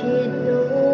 kingdom.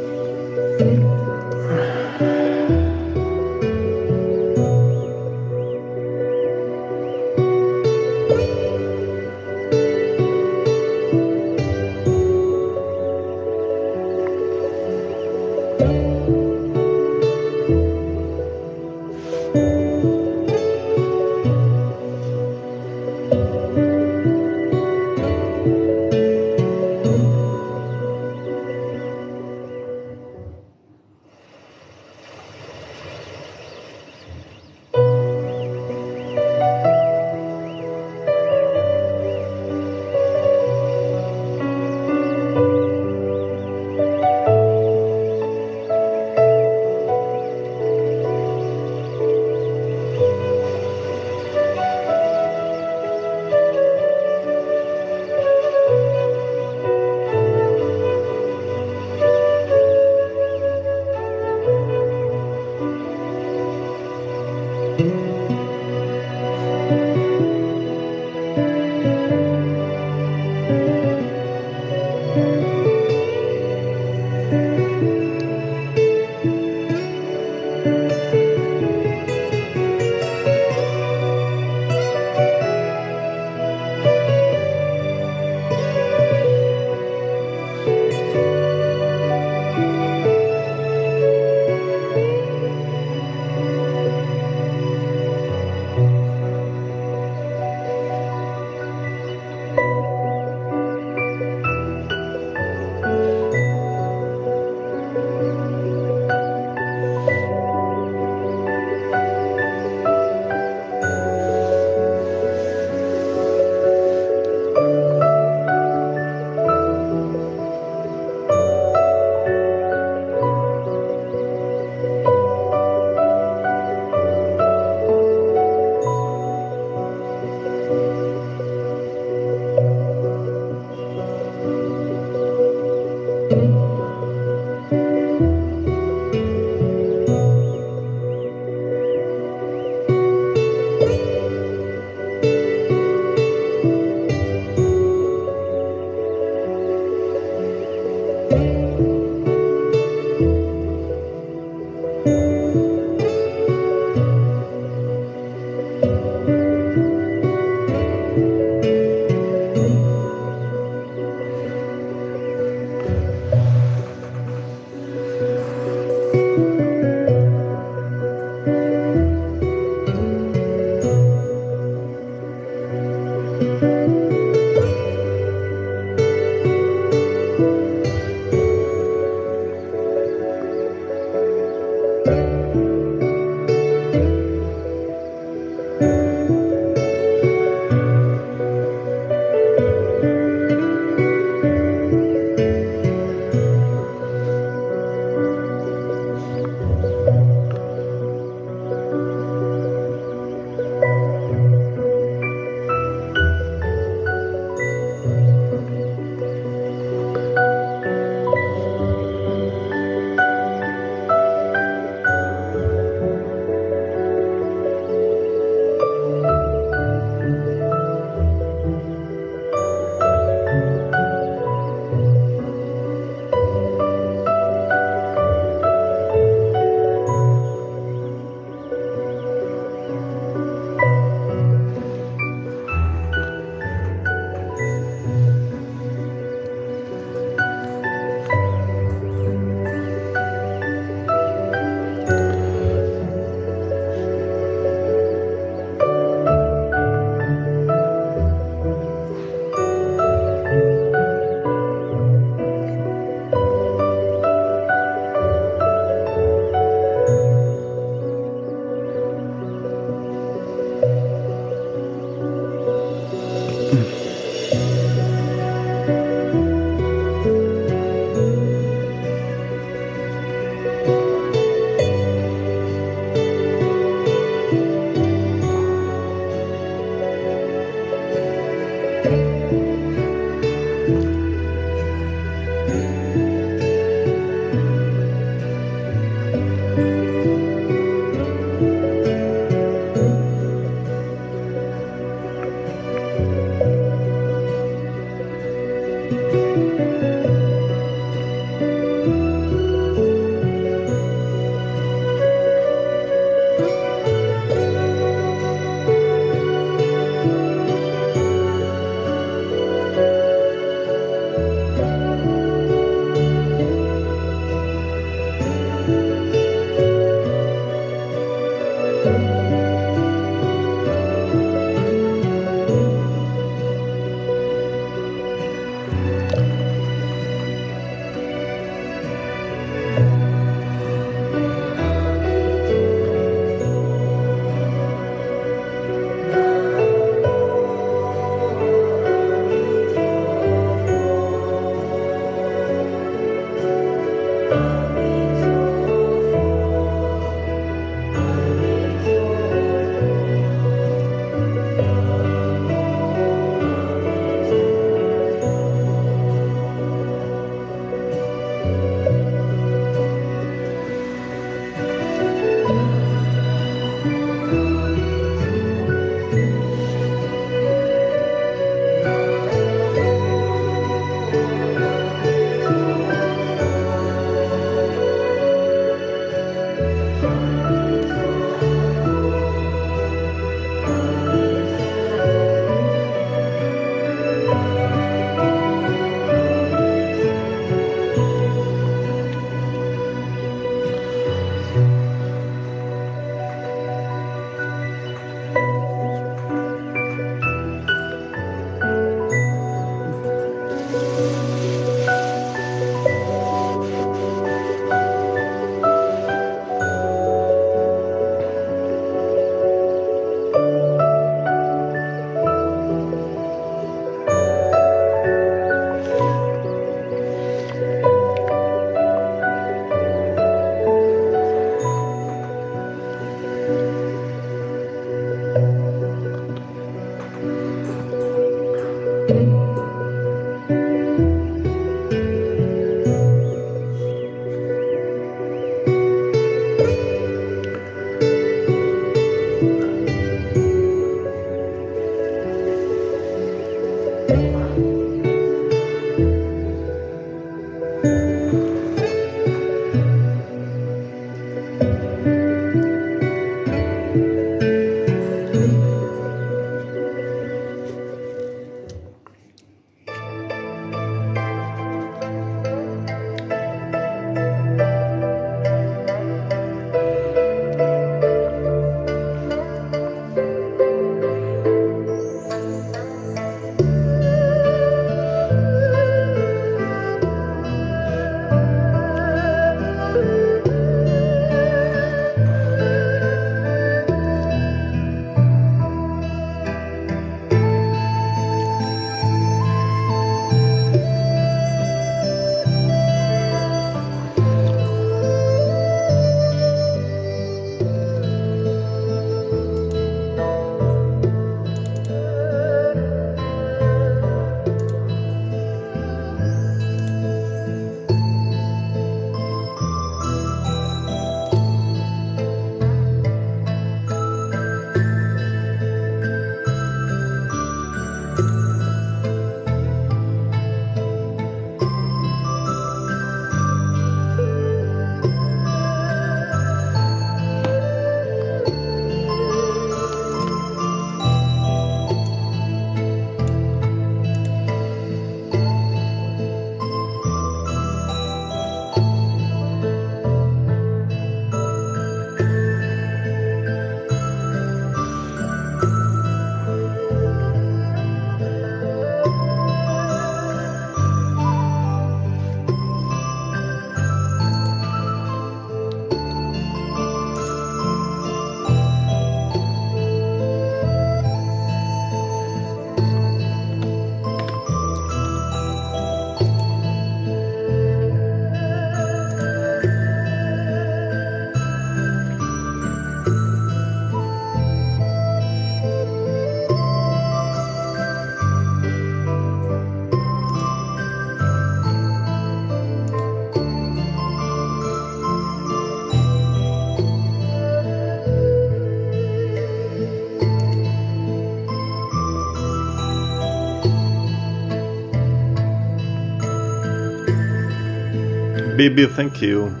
Baby, thank you.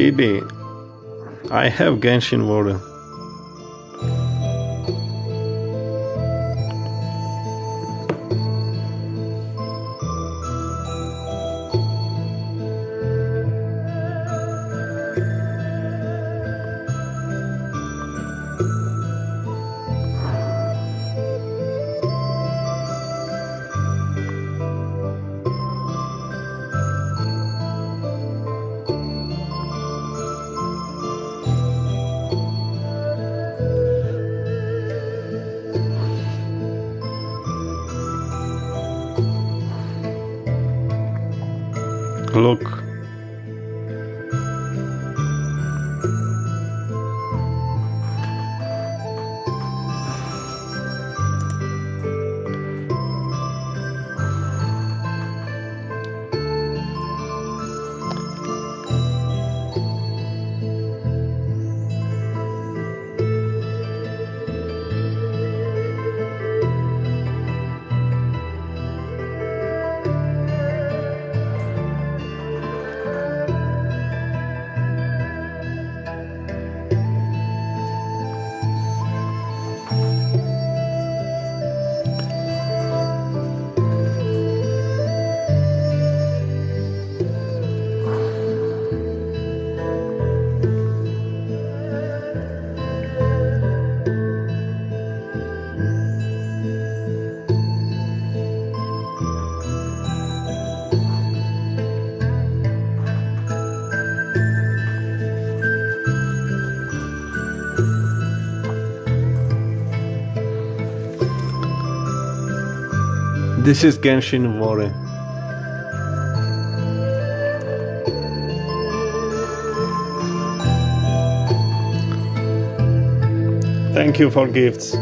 Phoebe, I have Genshin water. This is Genshin water. Thank you for gifts.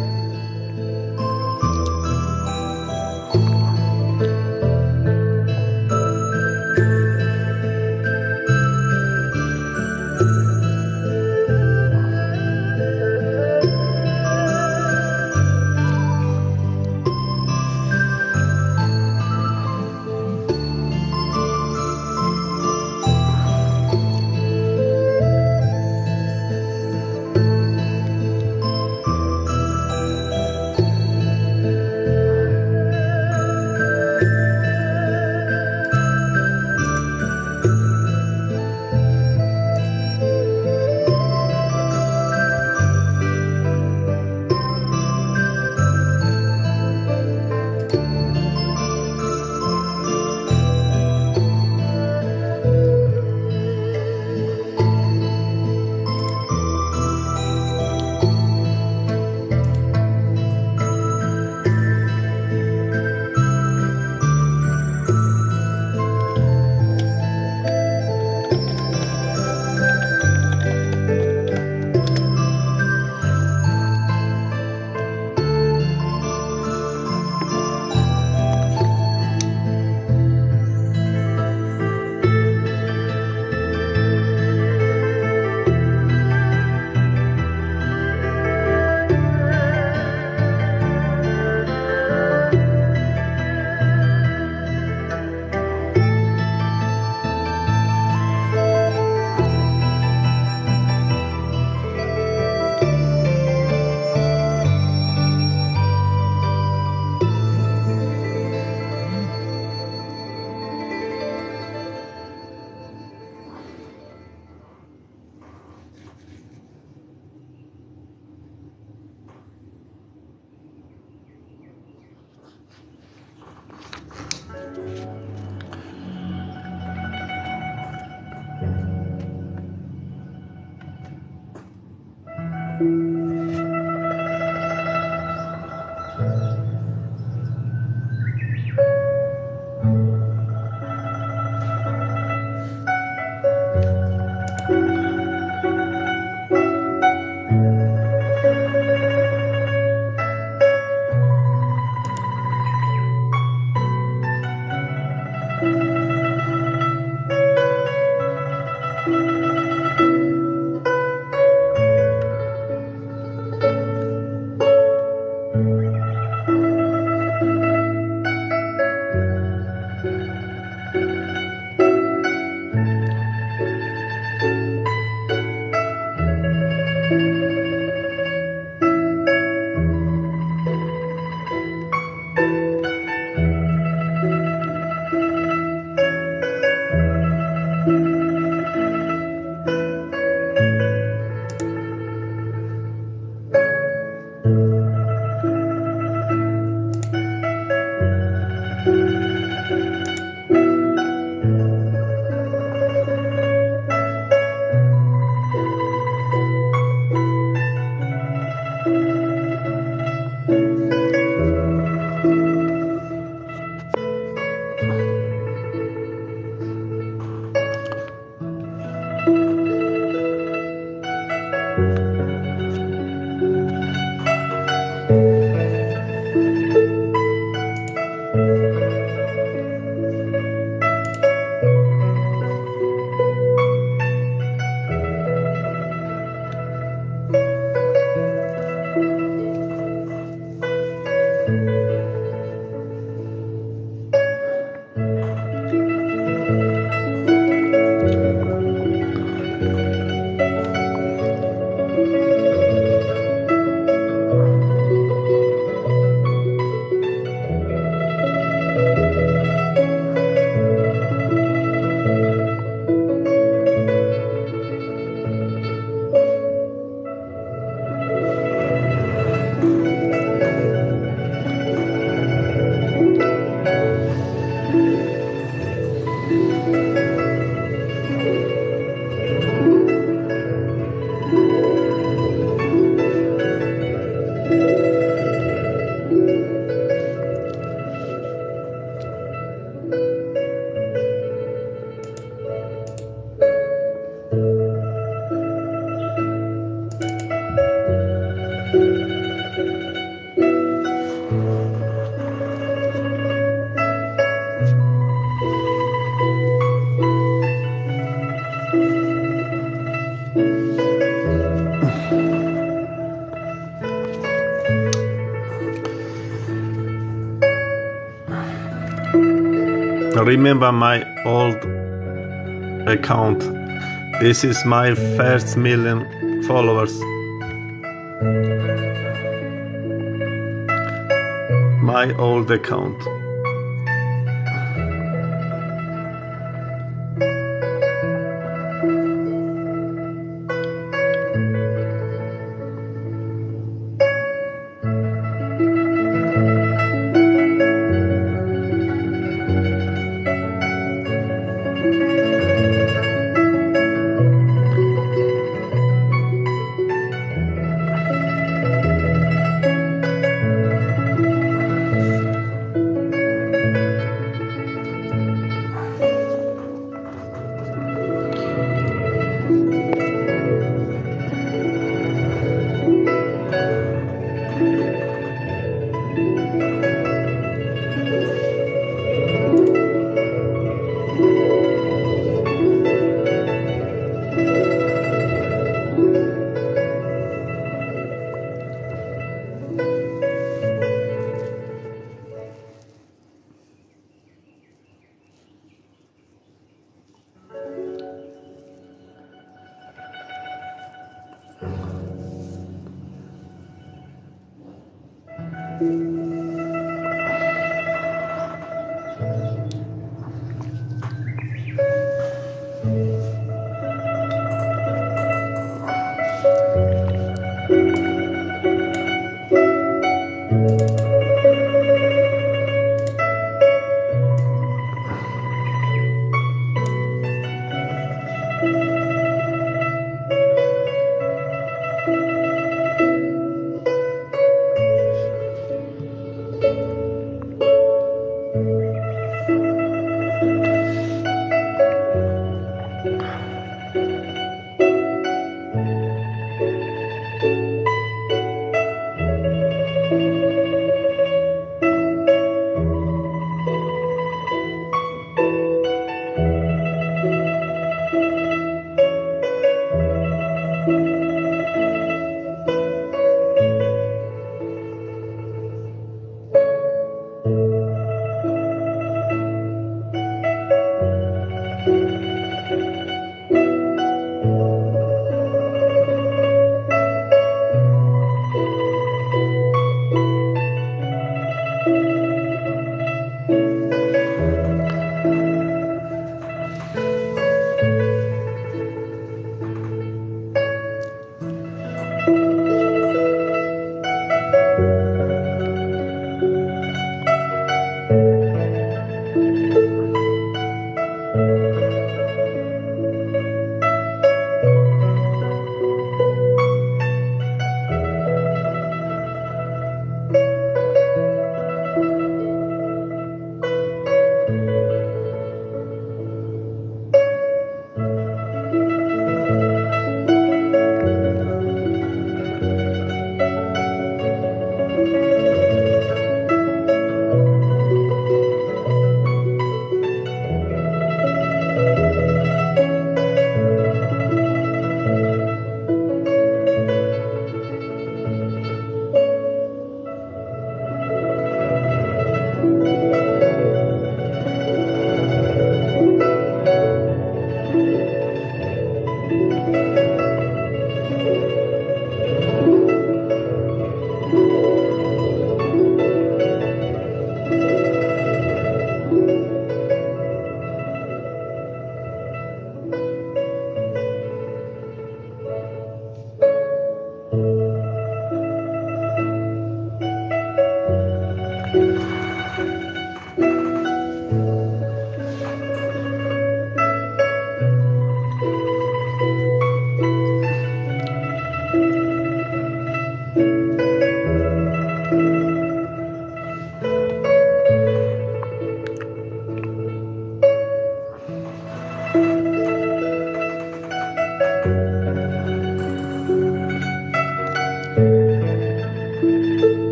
Remember my old account. This is my first million followers. My old account.